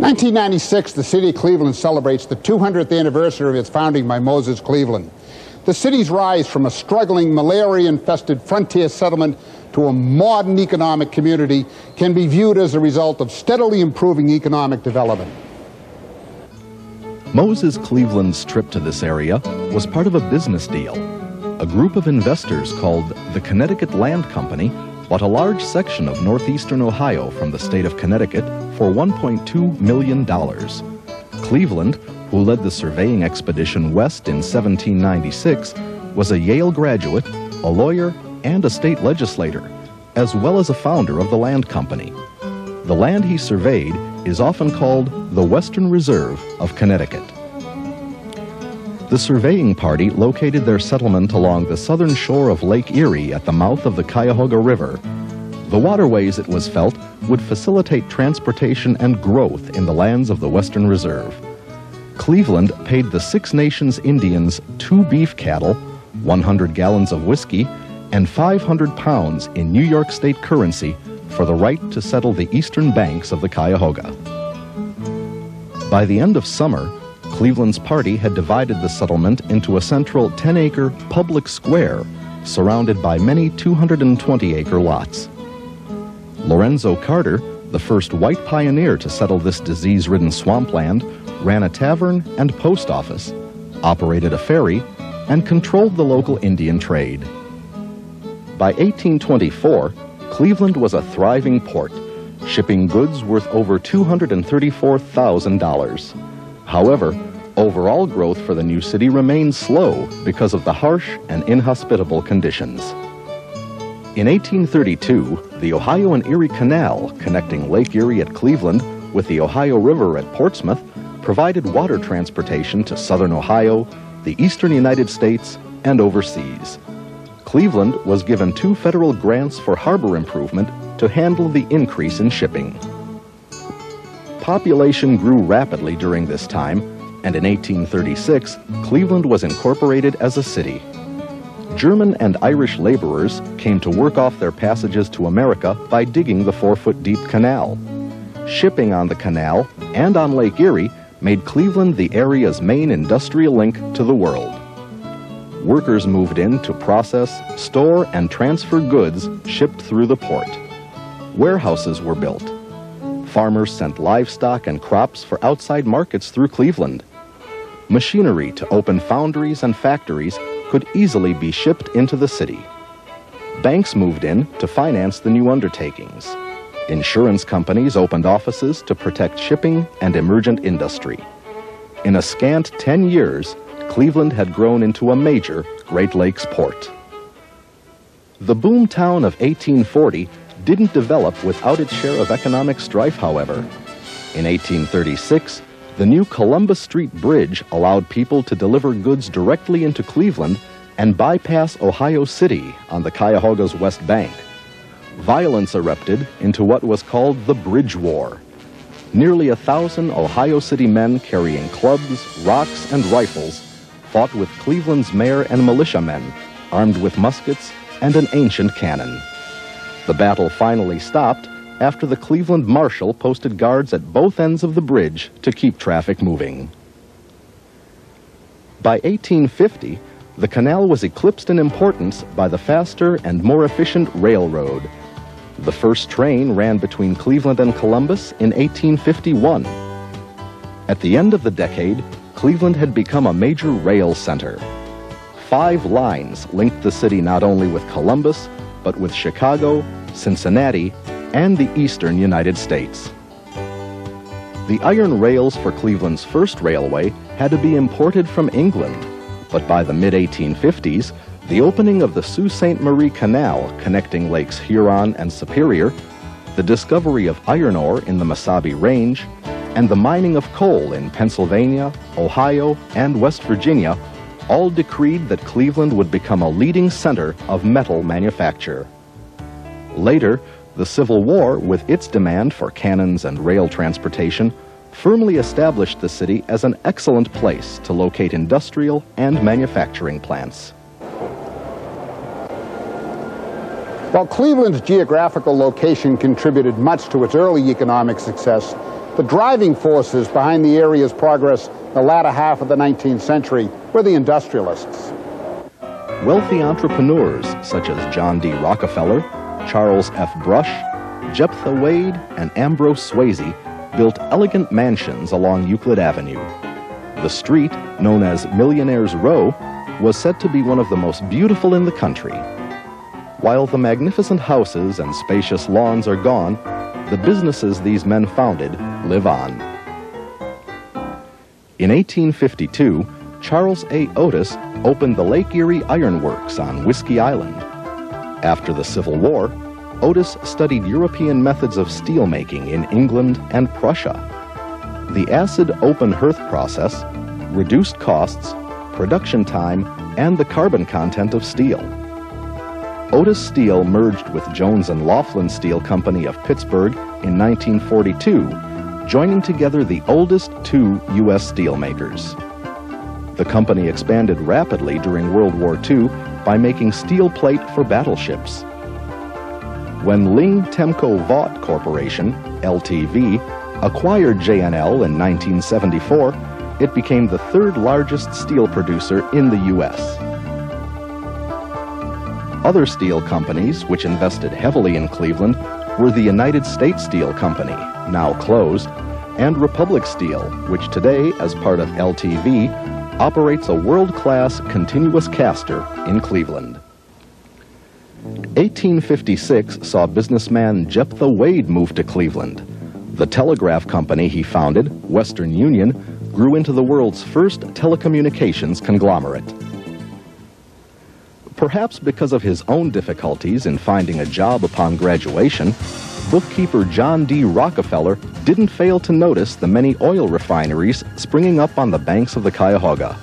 1996, the city of Cleveland celebrates the 200th anniversary of its founding by Moses Cleaveland. The city's rise from a struggling malaria-infested frontier settlement to a modern economic community can be viewed as a result of steadily improving economic development. Moses Cleaveland's trip to this area was part of a business deal. A group of investors called the Connecticut Land Company bought a large section of northeastern Ohio from the state of Connecticut for $1.2 million. Cleaveland, who led the surveying expedition west in 1796, was a Yale graduate, a lawyer, and a state legislator, as well as a founder of the land company. The land he surveyed is often called the Western Reserve of Connecticut. The surveying party located their settlement along the southern shore of Lake Erie at the mouth of the Cuyahoga River. The waterways, it was felt, would facilitate transportation and growth in the lands of the Western Reserve. Cleaveland paid the Six Nations Indians two beef cattle, 100 gallons of whiskey, and 500 pounds in New York state currency for the right to settle the eastern banks of the Cuyahoga. By the end of summer, Cleaveland's party had divided the settlement into a central 10 acre public square surrounded by many 220 acre lots. Lorenzo Carter, the first white pioneer to settle this disease ridden swampland, ran a tavern and post office, operated a ferry, and controlled the local Indian trade. By 1824, Cleveland was a thriving port, shipping goods worth over $234,000. However, Overall growth for the new city remained slow because of the harsh and inhospitable conditions. In 1832, the Ohio and Erie Canal, connecting Lake Erie at Cleveland with the Ohio River at Portsmouth, provided water transportation to southern Ohio, the eastern United States, and overseas. Cleveland was given two federal grants for harbor improvement to handle the increase in shipping. Population grew rapidly during this time, and in 1836, Cleveland was incorporated as a city. German and Irish laborers came to work off their passages to America by digging the four-foot deep canal. Shipping on the canal and on Lake Erie made Cleveland the area's main industrial link to the world. Workers moved in to process, store, and transfer goods shipped through the port. Warehouses were built. Farmers sent livestock and crops for outside markets through Cleveland. Machinery to open foundries and factories could easily be shipped into the city. Banks moved in to finance the new undertakings. Insurance companies opened offices to protect shipping and emergent industry. In a scant 10 years, Cleveland had grown into a major Great Lakes port. The boom town of 1840 didn't develop without its share of economic strife, however. In 1836, the new Columbus Street Bridge allowed people to deliver goods directly into Cleveland and bypass Ohio City on the Cuyahoga's west bank. Violence erupted into what was called the Bridge War. Nearly a thousand Ohio City men carrying clubs, rocks, and rifles fought with Cleveland's mayor and militiamen, armed with muskets and an ancient cannon. The battle finally stopped after the Cleveland Marshal posted guards at both ends of the bridge to keep traffic moving. By 1850, the canal was eclipsed in importance by the faster and more efficient railroad. The first train ran between Cleveland and Columbus in 1851. At the end of the decade, Cleveland had become a major rail center. Five lines linked the city not only with Columbus, but with Chicago, Cincinnati, and the eastern United States. The iron rails for Cleveland's first railway had to be imported from England, but by the mid-1850s, the opening of the Sault Ste. Marie Canal connecting Lakes Huron and Superior, the discovery of iron ore in the Mesabi Range, and the mining of coal in Pennsylvania, Ohio, and West Virginia all decreed that Cleveland would become a leading center of metal manufacture. Later, the Civil War, with its demand for cannons and rail transportation, firmly established the city as an excellent place to locate industrial and manufacturing plants. While Cleveland's geographical location contributed much to its early economic success, The driving forces behind the area's progress in the latter half of the 19th century were the industrialists. Wealthy entrepreneurs such as John D. Rockefeller, Charles F. Brush, Jeptha Wade, and Ambrose Swasey built elegant mansions along Euclid Avenue. The street, known as Millionaires Row, was said to be one of the most beautiful in the country. While the magnificent houses and spacious lawns are gone, the businesses these men founded live on. In 1852, Charles A. Otis opened the Lake Erie Iron Works on Whiskey Island. After the Civil War, Otis studied European methods of steelmaking in England and Prussia. The acid open hearth process reduced costs, production time, and the carbon content of steel. Otis Steel merged with Jones and Laughlin Steel Company of Pittsburgh in 1942, joining together the oldest two U.S. steelmakers. The company expanded rapidly during World War II by making steel plate for battleships. When Ling Temco Vought Corporation, LTV, acquired J&L in 1974, it became the third largest steel producer in the U.S. Other steel companies which invested heavily in Cleveland were the United States Steel Company, now closed, and Republic Steel, which today, as part of LTV, operates a world-class continuous caster in Cleveland. 1856 saw businessman Jeptha Wade move to Cleveland. The telegraph company he founded, Western Union, grew into the world's first telecommunications conglomerate. Perhaps because of his own difficulties in finding a job upon graduation, bookkeeper John D. Rockefeller didn't fail to notice the many oil refineries springing up on the banks of the Cuyahoga.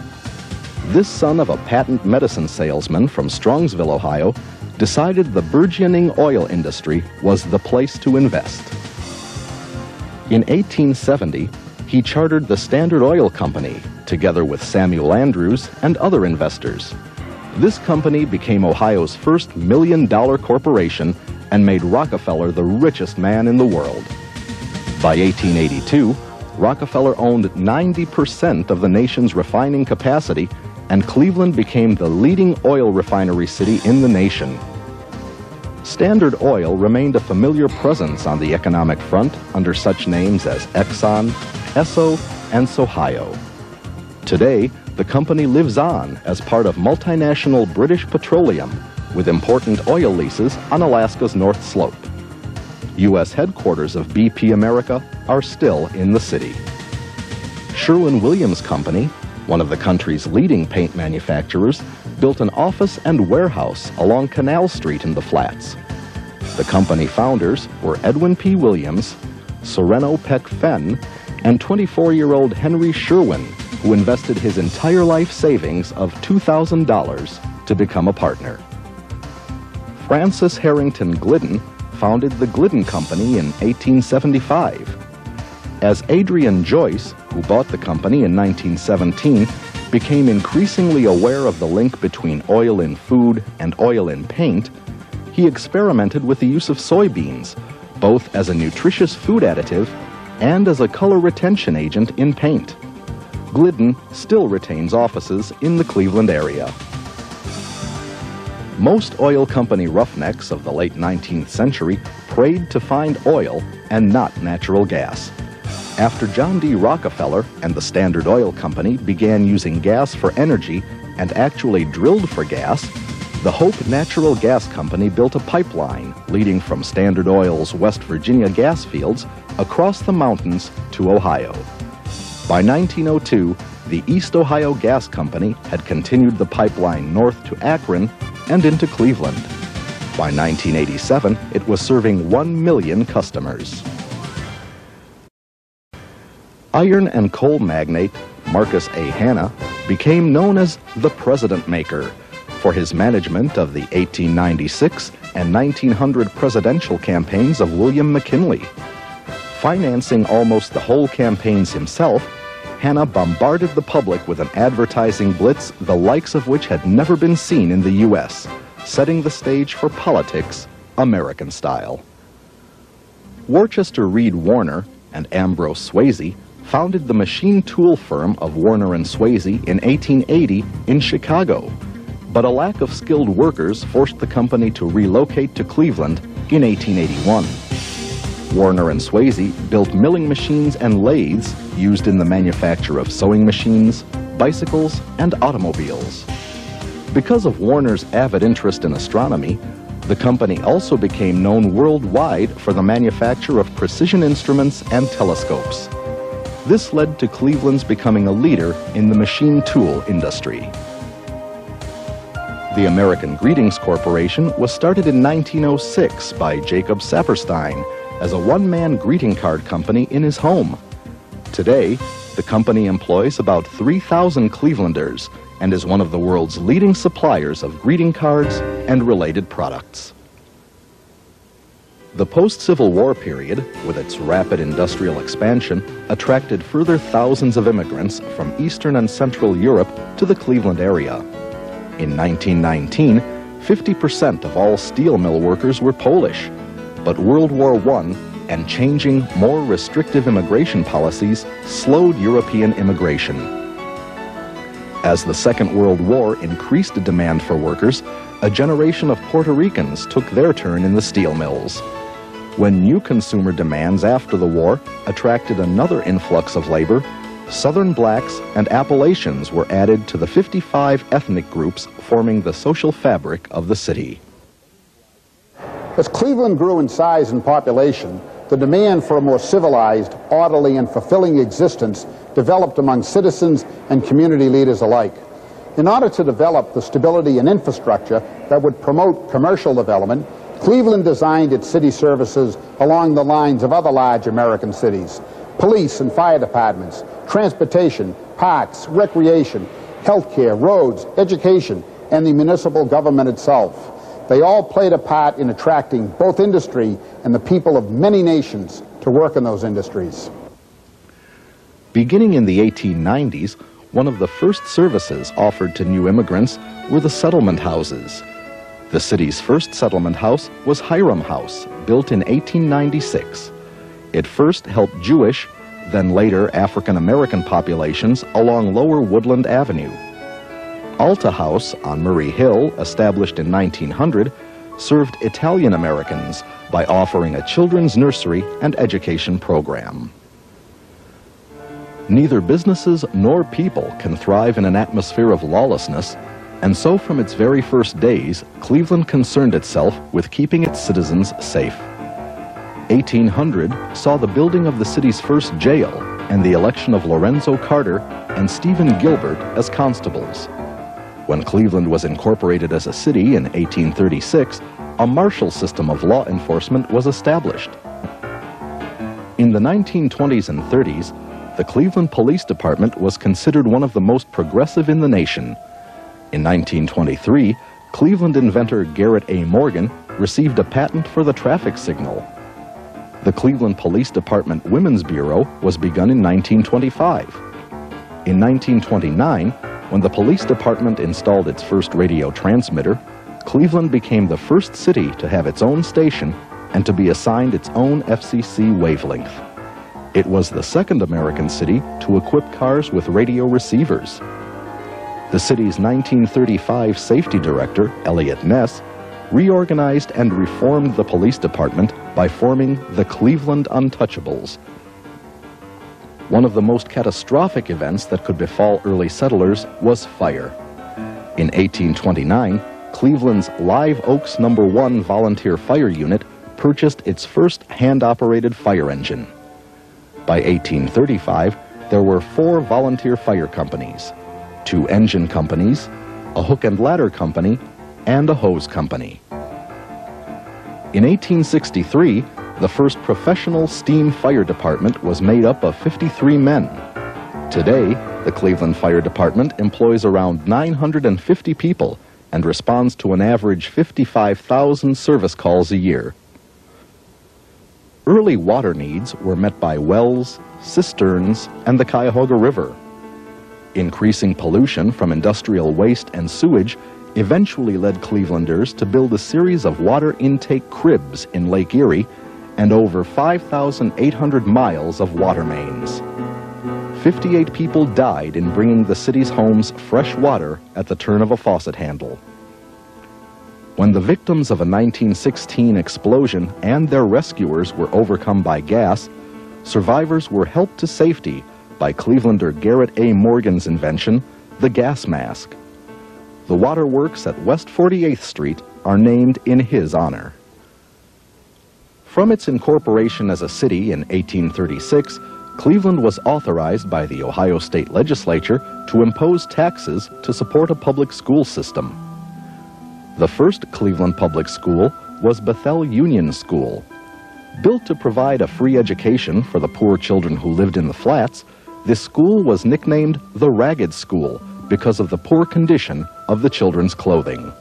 This son of a patent medicine salesman from Strongsville, Ohio, decided the burgeoning oil industry was the place to invest. In 1870, he chartered the Standard Oil Company, together with Samuel Andrews and other investors. This company became Ohio's first million dollar corporation and made Rockefeller the richest man in the world. By 1882, Rockefeller owned 90% of the nation's refining capacity, and Cleveland became the leading oil refinery city in the nation. Standard Oil remained a familiar presence on the economic front under such names as Exxon, Esso, and Sohio. Today, the company lives on as part of multinational British Petroleum with important oil leases on Alaska's North Slope. U.S. headquarters of BP America are still in the city. Sherwin-Williams Company, one of the country's leading paint manufacturers, built an office and warehouse along Canal Street in the Flats. The company founders were Edwin P. Williams, Sereno Peck Fenn, and 24-year-old Henry Sherwin, who invested his entire life savings of $2,000 to become a partner. Francis Harrington Glidden founded the Glidden Company in 1875. As Adrian Joyce, who bought the company in 1917, became increasingly aware of the link between oil in food and oil in paint, he experimented with the use of soybeans, both as a nutritious food additive and as a color retention agent in paint. Glidden still retains offices in the Cleveland area. Most oil company roughnecks of the late 19th century prayed to find oil and not natural gas. After John D. Rockefeller and the Standard Oil Company began using gas for energy and actually drilled for gas, the Hope Natural Gas Company built a pipeline leading from Standard Oil's West Virginia gas fields across the mountains to Ohio. By 1902, the East Ohio Gas Company had continued the pipeline north to Akron and into Cleveland. By 1987, it was serving 1 million customers. Iron and coal magnate Marcus A. Hanna became known as the President Maker for his management of the 1896 and 1900 presidential campaigns of William McKinley. Financing almost the whole campaigns himself, Hanna bombarded the public with an advertising blitz the likes of which had never been seen in the U.S., setting the stage for politics American style. Worcester Reed Warner, and Ambrose Swasey founded the machine tool firm of Warner and Swasey in 1880 in Chicago. But a lack of skilled workers forced the company to relocate to Cleveland in 1881. Warner and Swasey built milling machines and lathes used in the manufacture of sewing machines, bicycles, and automobiles. Because of Warner's avid interest in astronomy, the company also became known worldwide for the manufacture of precision instruments and telescopes. This led to Cleveland's becoming a leader in the machine tool industry. The American Greetings Corporation was started in 1906 by Jacob Saperstein as a one-man greeting card company in his home. Today, the company employs about 3,000 Clevelanders and is one of the world's leading suppliers of greeting cards and related products. The post-Civil War period, with its rapid industrial expansion, attracted further thousands of immigrants from Eastern and Central Europe to the Cleveland area. In 1919, 50% of all steel mill workers were Polish, but World War I and changing, more restrictive immigration policies slowed European immigration. As the Second World War increased the demand for workers, a generation of Puerto Ricans took their turn in the steel mills. When new consumer demands after the war attracted another influx of labor, Southern blacks and Appalachians were added to the 55 ethnic groups forming the social fabric of the city. As Cleveland grew in size and population, the demand for a more civilized, orderly, and fulfilling existence developed among citizens and community leaders alike. In order to develop the stability and infrastructure that would promote commercial development, Cleveland designed its city services along the lines of other large American cities police and fire departments, transportation, parks, recreation, healthcare, roads, education, and the municipal government itself. They all played a part in attracting both industry and the people of many nations to work in those industries. Beginning in the 1890s, one of the first services offered to new immigrants were the settlement houses. The city's first settlement house was Hiram House, built in 1896. It first helped Jewish, then later African American populations along Lower Woodland Avenue. Alta House on Murray Hill, established in 1900, served Italian Americans by offering a children's nursery and education program. Neither businesses nor people can thrive in an atmosphere of lawlessness, and so from its very first days, Cleveland concerned itself with keeping its citizens safe. 1800 saw the building of the city's first jail and the election of Lorenzo Carter and Stephen Gilbert as constables. When Cleveland was incorporated as a city in 1836, a marshal system of law enforcement was established. In the 1920s and 30s, the Cleveland Police Department was considered one of the most progressive in the nation. In 1923, Cleveland inventor Garrett A. Morgan received a patent for the traffic signal. The Cleveland Police Department Women's Bureau was begun in 1925. In 1929, when the police department installed its first radio transmitter, Cleveland became the first city to have its own station and to be assigned its own FCC wavelength. It was the second American city to equip cars with radio receivers. The city's 1935 safety director, Eliot Ness, reorganized and reformed the police department by forming the Cleveland Untouchables. One of the most catastrophic events that could befall early settlers was fire. In 1829, Cleveland's Live Oaks No. 1 Volunteer Fire Unit purchased its first hand-operated fire engine. By 1835, there were four volunteer fire companies, two engine companies, a hook and ladder company, and a hose company. In 1863, the first professional steam fire department was made up of 53 men. Today, the Cleveland Fire Department employs around 950 people and responds to an average 55,000 service calls a year. Early water needs were met by wells, cisterns, and the Cuyahoga River. Increasing pollution from industrial waste and sewage eventually led Clevelanders to build a series of water intake cribs in Lake Erie and over 5,800 miles of water mains. 58 people died in bringing the city's homes fresh water at the turn of a faucet handle. When the victims of a 1916 explosion and their rescuers were overcome by gas, survivors were helped to safety by Clevelander Garrett A. Morgan's invention, the gas mask. The waterworks at West 48th Street are named in his honor. From its incorporation as a city in 1836, Cleveland was authorized by the Ohio State Legislature to impose taxes to support a public school system. The first Cleveland public school was Bethel Union School. Built to provide a free education for the poor children who lived in the flats, this school was nicknamed the Ragged School because of the poor condition of the children's clothing.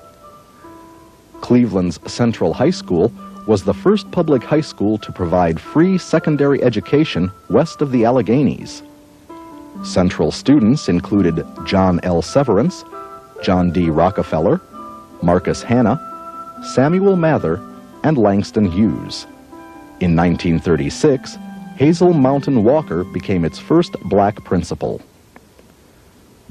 Cleveland's Central High School was the first public high school to provide free secondary education west of the Alleghenies. Central students included John L. Severance, John D. Rockefeller, Marcus Hanna, Samuel Mather, and Langston Hughes. In 1936, Hazel Mountain Walker became its first black principal.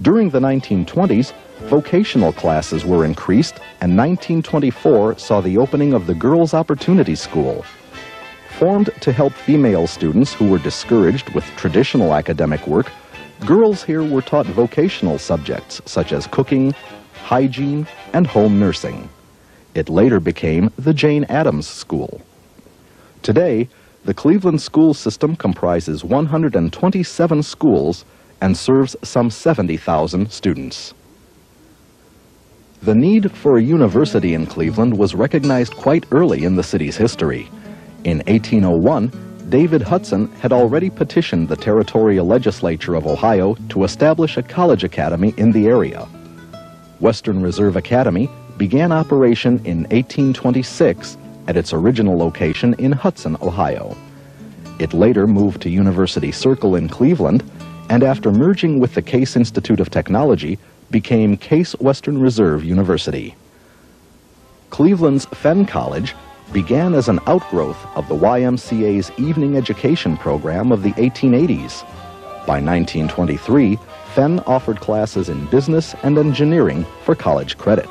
During the 1920s, vocational classes were increased, and 1924 saw the opening of the Girls Opportunity School. Formed to help female students who were discouraged with traditional academic work, girls here were taught vocational subjects such as cooking, hygiene, and home nursing. It later became the Jane Addams School. Today, the Cleveland school system comprises 127 schools and serves some 70,000 students. The need for a university in Cleveland was recognized quite early in the city's history. In 1801, David Hudson had already petitioned the territorial legislature of Ohio to establish a college academy in the area. Western Reserve Academy began operation in 1826 at its original location in Hudson, Ohio. It later moved to University Circle in Cleveland, and after merging with the Case Institute of Technology, became Case Western Reserve University. Cleveland's Fenn College began as an outgrowth of the YMCA's evening education program of the 1880s. By 1923, Fenn offered classes in business and engineering for college credit.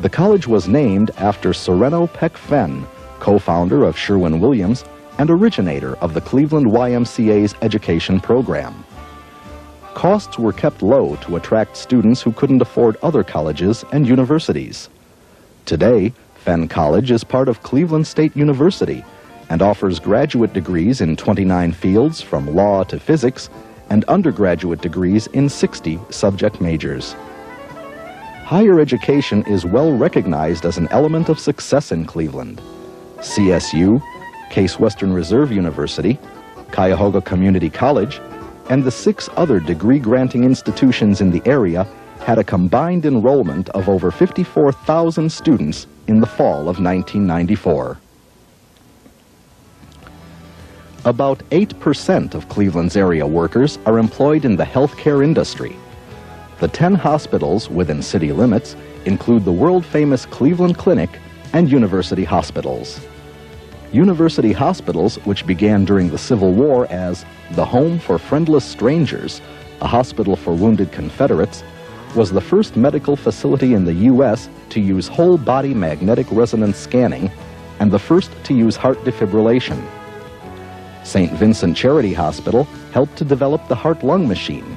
The college was named after Sereno Peck Fenn, co-founder of Sherwin-Williams and originator of the Cleveland YMCA's education program. Costs were kept low to attract students who couldn't afford other colleges and universities. Today, Fenn College is part of Cleveland State University and offers graduate degrees in 29 fields from law to physics and undergraduate degrees in 60 subject majors. Higher education is well recognized as an element of success in Cleveland. CSU, Case Western Reserve University, Cuyahoga Community College, and the six other degree-granting institutions in the area had a combined enrollment of over 54,000 students in the fall of 1994. About 8% of Cleveland's area workers are employed in the healthcare industry. The 10 hospitals within city limits include the world-famous Cleveland Clinic and university hospitals. University hospitals, which began during the Civil War as the Home for Friendless Strangers, a hospital for wounded Confederates, was the first medical facility in the U.S. to use whole body magnetic resonance scanning and the first to use heart defibrillation. St. Vincent Charity Hospital helped to develop the heart lung machine.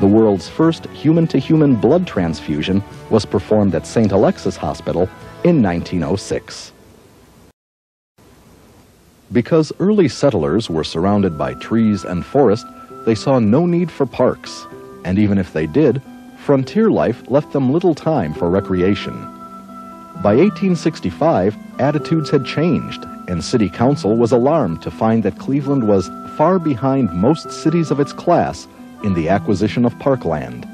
The world's first human to human blood transfusion was performed at St. Alexis Hospital in 1906. Because early settlers were surrounded by trees and forest, they saw no need for parks, and even if they did, frontier life left them little time for recreation. By 1865, attitudes had changed, and City Council was alarmed to find that Cleveland was far behind most cities of its class in the acquisition of parkland.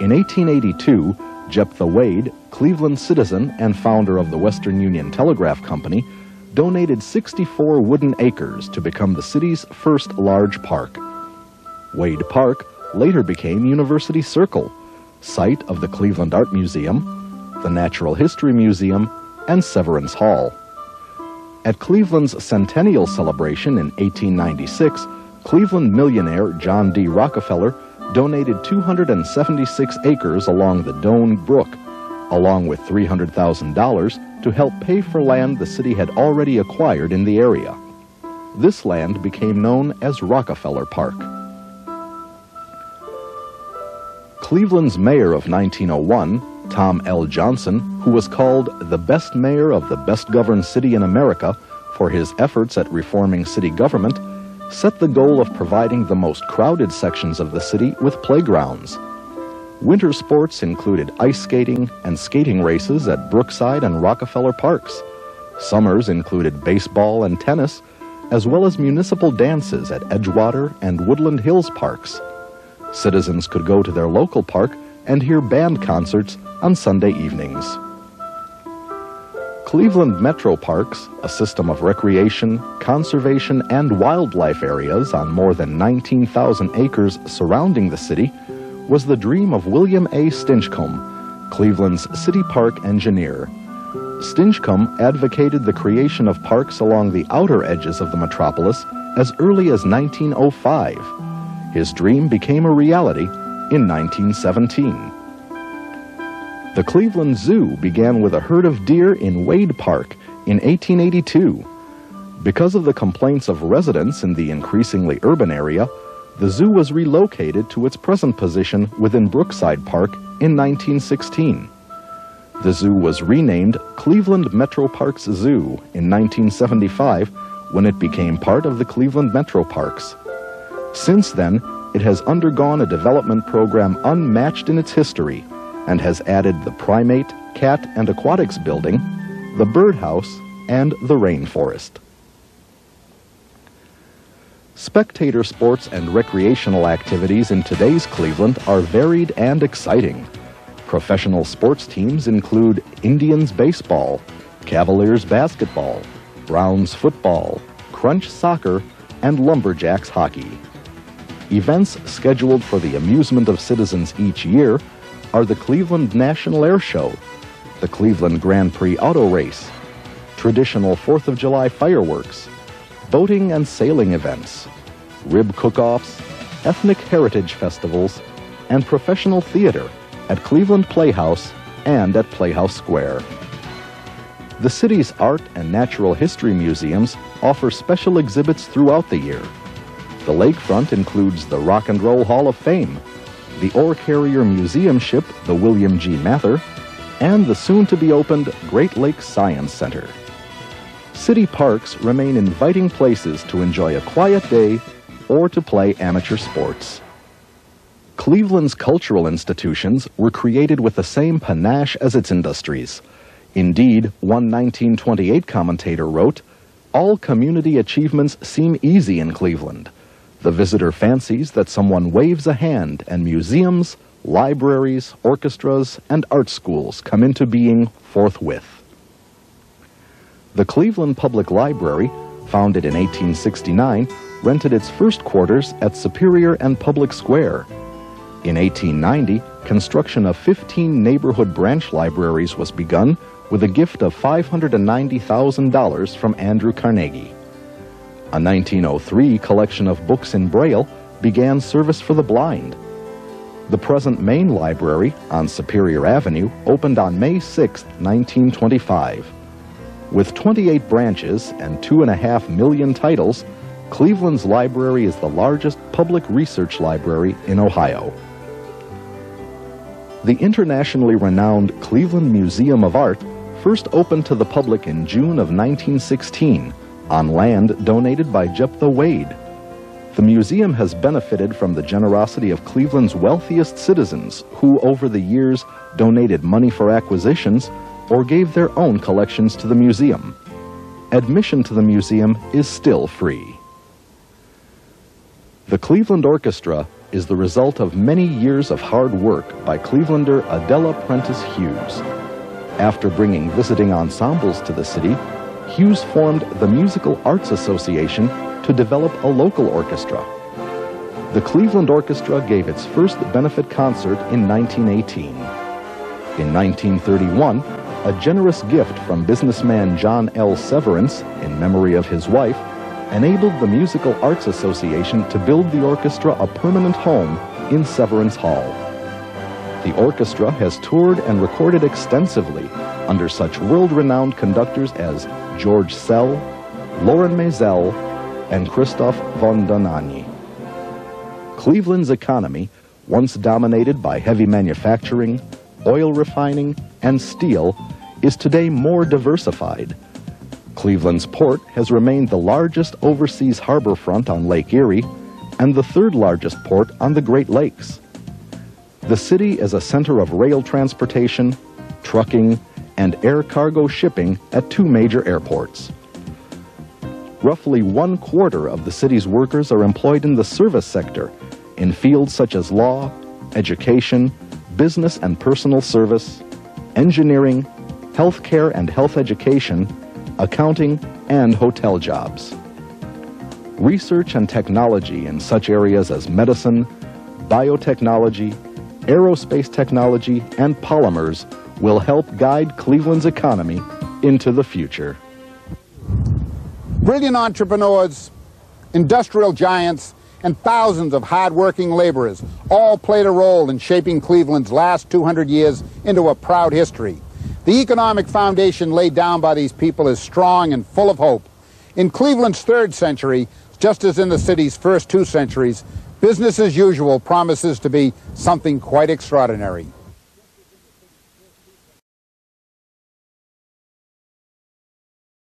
In 1882, Jeptha Wade, Cleveland citizen and founder of the Western Union Telegraph Company, donated 64 wooden acres to become the city's first large park. Wade Park later became University Circle, site of the Cleveland Art Museum, the Natural History Museum, and Severance Hall. At Cleveland's centennial celebration in 1896, Cleveland millionaire John D. Rockefeller donated 276 acres along the Doane Brook, along with $300,000 to help pay for land the city had already acquired in the area. This land became known as Rockefeller Park. Cleveland's mayor of 1901, Tom L. Johnson, who was called the best mayor of the best governed city in America for his efforts at reforming city government, set the goal of providing the most crowded sections of the city with playgrounds. Winter sports included ice skating and skating races at Brookside and Rockefeller Parks. Summers included baseball and tennis, as well as municipal dances at Edgewater and Woodland Hills Parks. Citizens could go to their local park and hear band concerts on Sunday evenings. Cleveland Metroparks, a system of recreation, conservation, and wildlife areas on more than 19,000 acres surrounding the city, was the dream of William A. Stinchcomb, Cleveland's city park engineer. Stinchcomb advocated the creation of parks along the outer edges of the metropolis as early as 1905 his dream became a reality in 1917. The Cleveland Zoo began with a herd of deer in Wade Park in 1882. Because of the complaints of residents in the increasingly urban area, the zoo was relocated to its present position within Brookside Park in 1916. The zoo was renamed Cleveland Metroparks Zoo in 1975 when it became part of the Cleveland Metroparks. Since then, it has undergone a development program unmatched in its history and has added the primate, cat, and aquatics building, the birdhouse, and the rainforest. Spectator sports and recreational activities in today's Cleveland are varied and exciting. Professional sports teams include Indians baseball, Cavaliers basketball, Browns football, Crunch soccer, and Lumberjacks hockey. Events scheduled for the amusement of citizens each year are the Cleveland National Air Show, the Cleveland Grand Prix Auto Race, traditional 4th of July fireworks, boating and sailing events, rib cook-offs, ethnic heritage festivals, and professional theater at Cleveland Playhouse and at Playhouse Square. The city's art and natural history museums offer special exhibits throughout the year. The lakefront includes the Rock and Roll Hall of Fame, the ore carrier museum ship, the William G. Mather, and the soon-to-be-opened Great Lakes Science Center. City parks remain inviting places to enjoy a quiet day or to play amateur sports. Cleveland's cultural institutions were created with the same panache as its industries. Indeed, one 1928 commentator wrote, All community achievements seem easy in Cleveland. The visitor fancies that someone waves a hand and museums, libraries, orchestras, and art schools come into being forthwith. The Cleveland Public Library, founded in 1869, rented its first quarters at Superior and Public Square. In 1890, construction of 15 neighborhood branch libraries was begun with a gift of $590,000 from Andrew Carnegie. A 1903 collection of books in Braille began service for the blind. The present main library on Superior Avenue opened on May 6, 1925. With 28 branches and 2.5 million titles, Cleveland's library is the largest public research library in Ohio. The internationally renowned Cleveland Museum of Art first opened to the public in June of 1916 on land donated by Jeptha Wade. The museum has benefited from the generosity of Cleveland's wealthiest citizens who, over the years, donated money for acquisitions or gave their own collections to the museum. Admission to the museum is still free. The Cleveland Orchestra is the result of many years of hard work by Clevelander Adela Prentice Hughes. After bringing visiting ensembles to the city, Hughes formed the Musical Arts Association to develop a local orchestra. The Cleveland Orchestra gave its first benefit concert in 1918. In 1931, a generous gift from businessman John L. Severance, in memory of his wife, enabled the Musical Arts Association to build the orchestra a permanent home in Severance Hall. The orchestra has toured and recorded extensively under such world-renowned conductors as George Szell, Lorin Maazel, and Christoph von Dohnanyi. Cleveland's economy, once dominated by heavy manufacturing, oil refining, and steel, is today more diversified. Cleveland's port has remained the largest overseas harbor front on Lake Erie and the third largest port on the Great Lakes. The city is a center of rail transportation, trucking, and air cargo shipping at two major airports. Roughly one quarter of the city's workers are employed in the service sector in fields such as law, education, business and personal service, engineering, healthcare and health education, accounting, and hotel jobs. Research and technology in such areas as medicine, biotechnology, aerospace technology, and polymers will help guide Cleveland's economy into the future. Brilliant entrepreneurs, industrial giants, and thousands of hard-working laborers all played a role in shaping Cleveland's last 200 years into a proud history. The economic foundation laid down by these people is strong and full of hope. In Cleveland's third century, just as in the city's first two centuries, business as usual promises to be something quite extraordinary.